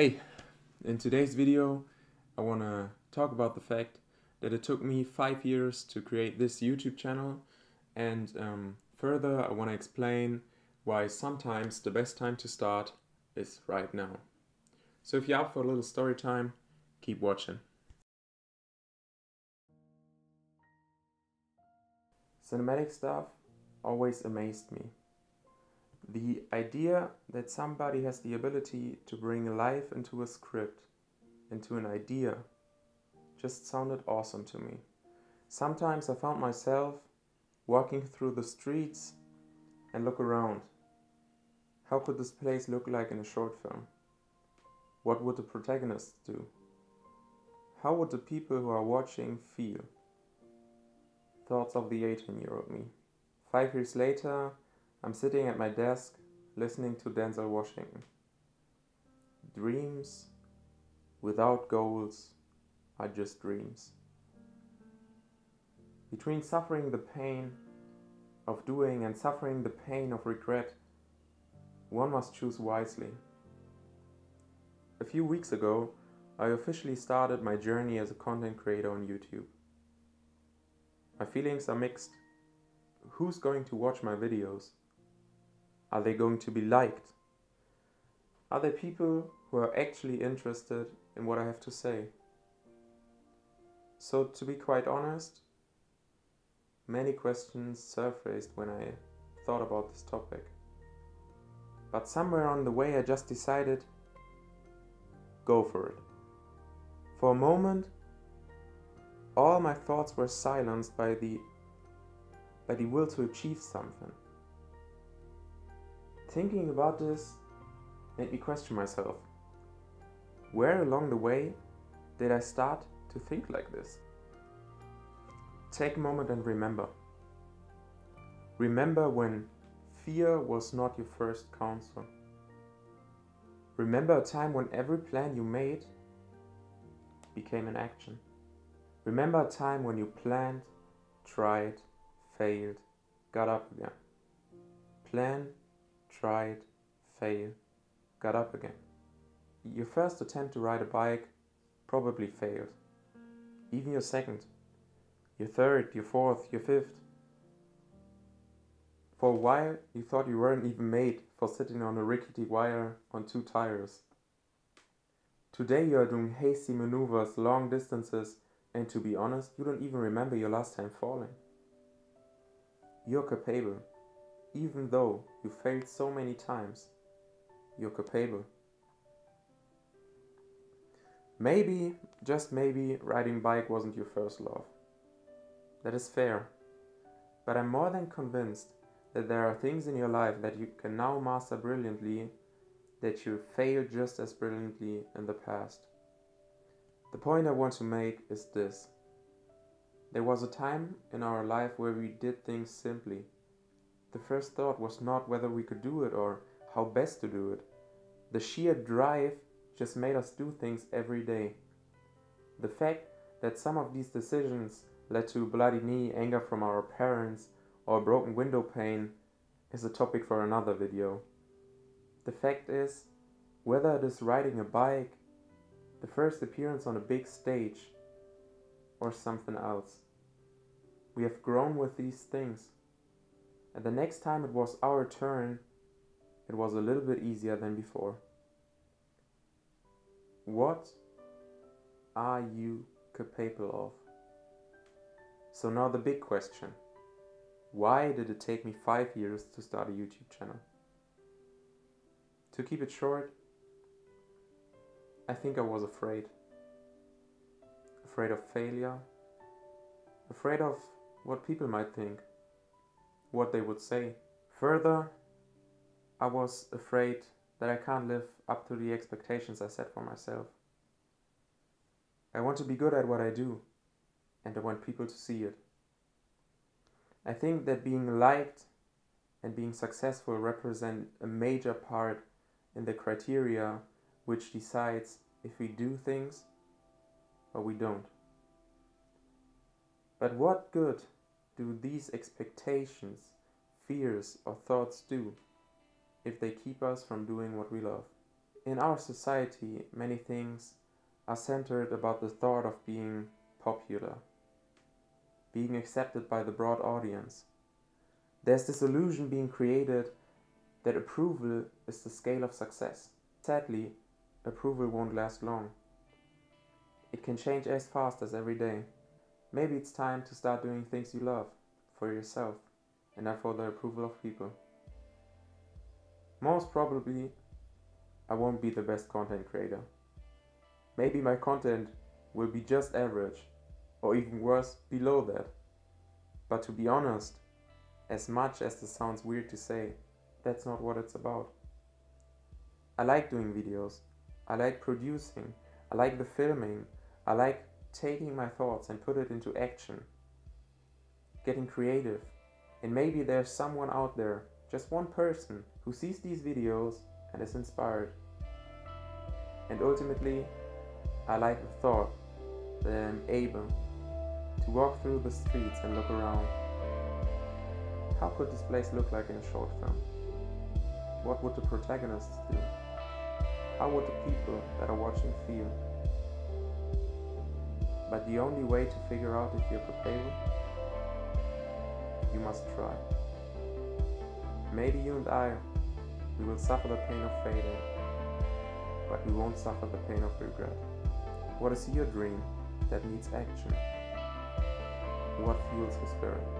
Hey, in today's video I want to talk about the fact that it took me five years to create this YouTube channel and um, further I want to explain why sometimes the best time to start is right now. So if you're up for a little story time, keep watching. Cinematic stuff always amazed me. The idea that somebody has the ability to bring life into a script, into an idea, just sounded awesome to me. Sometimes I found myself walking through the streets and look around. How could this place look like in a short film? What would the protagonists do? How would the people who are watching feel? Thoughts of the 18 year old me. Five years later, I'm sitting at my desk listening to Denzel Washington. Dreams without goals are just dreams. Between suffering the pain of doing and suffering the pain of regret, one must choose wisely. A few weeks ago, I officially started my journey as a content creator on YouTube. My feelings are mixed. Who's going to watch my videos? Are they going to be liked? Are there people who are actually interested in what I have to say? So, to be quite honest, many questions surfaced when I thought about this topic. But somewhere on the way, I just decided go for it. For a moment, all my thoughts were silenced by the by the will to achieve something. Thinking about this made me question myself. Where along the way did I start to think like this? Take a moment and remember. Remember when fear was not your first counsel. Remember a time when every plan you made became an action. Remember a time when you planned, tried, failed, got up again. Plan, tried, failed, got up again. Your first attempt to ride a bike probably failed. Even your second, your third, your fourth, your fifth. For a while, you thought you weren't even made for sitting on a rickety wire on two tires. Today you are doing hasty maneuvers long distances and to be honest, you don't even remember your last time falling. You're capable. Even though you failed so many times, you're capable. Maybe, just maybe, riding bike wasn't your first love. That is fair. But I'm more than convinced that there are things in your life that you can now master brilliantly that you failed just as brilliantly in the past. The point I want to make is this. There was a time in our life where we did things simply. The first thought was not whether we could do it or how best to do it. The sheer drive just made us do things every day. The fact that some of these decisions led to bloody knee, anger from our parents, or broken window pane is a topic for another video. The fact is, whether it is riding a bike, the first appearance on a big stage, or something else, we have grown with these things. And the next time it was our turn, it was a little bit easier than before. What are you capable of? So now the big question. Why did it take me five years to start a YouTube channel? To keep it short, I think I was afraid. Afraid of failure. Afraid of what people might think. What they would say. Further, I was afraid that I can't live up to the expectations I set for myself. I want to be good at what I do, and I want people to see it. I think that being liked and being successful represent a major part in the criteria which decides if we do things or we don't. But what good do these expectations, fears, or thoughts do if they keep us from doing what we love? In our society, many things are centered about the thought of being popular, being accepted by the broad audience. There's this illusion being created that approval is the scale of success. Sadly, approval won't last long. It can change as fast as every day. Maybe it's time to start doing things you love for yourself and not for the approval of people. Most probably, I won't be the best content creator. Maybe my content will be just average, or even worse, below that. But to be honest, as much as this sounds weird to say, that's not what it's about. I like doing videos, I like producing, I like the filming, I like taking my thoughts and put it into action, getting creative. And maybe there's someone out there, just one person, who sees these videos and is inspired. And ultimately, I like the thought that I'm able to walk through the streets and look around. How could this place look like in a short film? What would the protagonists do? How would the people that are watching feel? But the only way to figure out if you're prepared, you must try. Maybe you and I, we will suffer the pain of failure, but we won't suffer the pain of regret. What is your dream that needs action? What fuels your spirit?